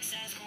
thinks.